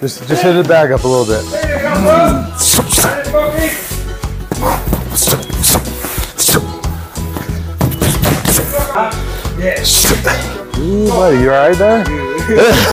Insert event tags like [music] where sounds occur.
Just, just hit the bag up a little bit. Ooh, buddy, you alright there? [laughs]